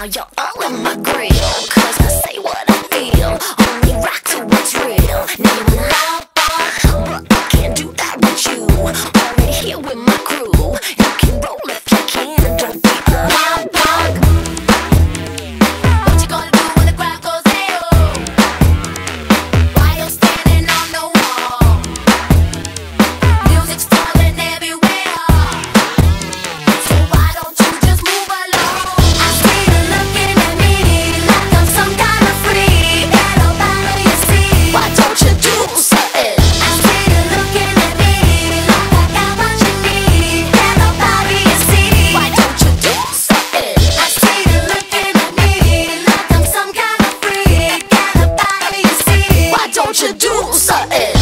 now you're all in my grill Cause I say what I feel. Only rock to what's real. Now you in love something.